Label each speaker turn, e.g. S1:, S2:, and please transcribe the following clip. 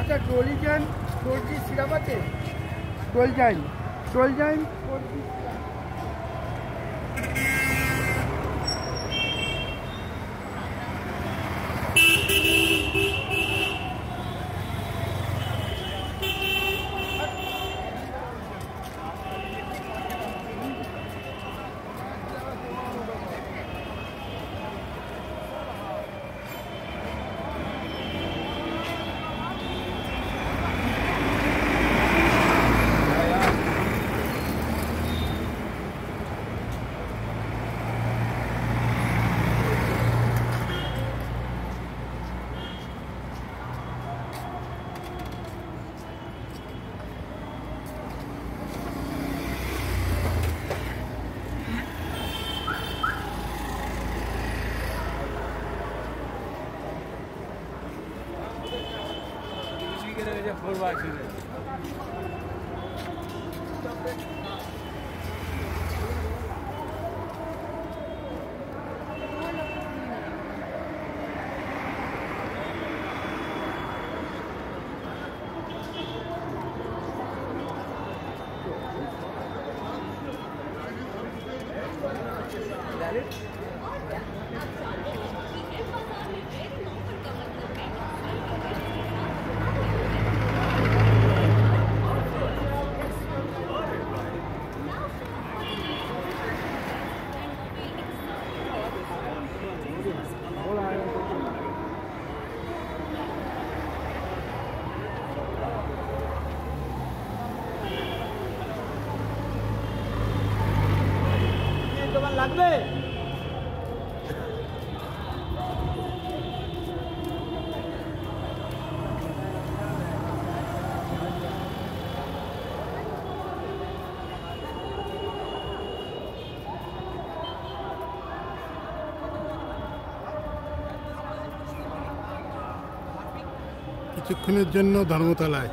S1: আচ্ছা ডোলিজান four G syrup আছে? ডোলজাইন ডোলজাইন four G vereceğim kurbağa şimdi. লাগবে?
S2: কিছুক্ষণের জন্য ধর্মতলায়।